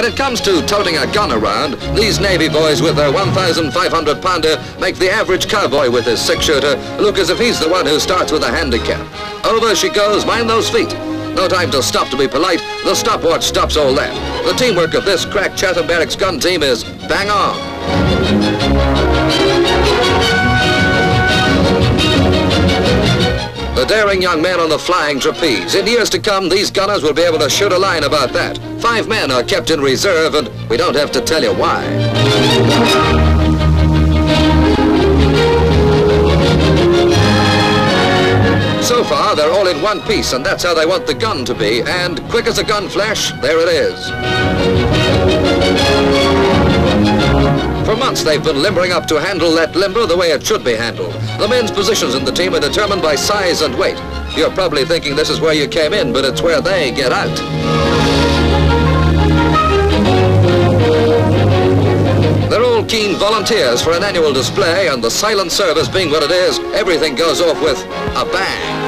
When it comes to toting a gun around, these Navy boys with their 1,500 pounder make the average cowboy with his six shooter look as if he's the one who starts with a handicap. Over she goes, mind those feet. No time to stop to be polite. The stopwatch stops all that. The teamwork of this crack Chatham Barracks gun team is bang on. Daring young men on the flying trapeze. In years to come, these gunners will be able to shoot a line about that. Five men are kept in reserve, and we don't have to tell you why. So far, they're all in one piece, and that's how they want the gun to be. And quick as a gun flash, there it is. Months, they've been limbering up to handle that limber the way it should be handled. The men's positions in the team are determined by size and weight. You're probably thinking this is where you came in, but it's where they get out. They're all keen volunteers for an annual display, and the silent service being what it is, everything goes off with a bang.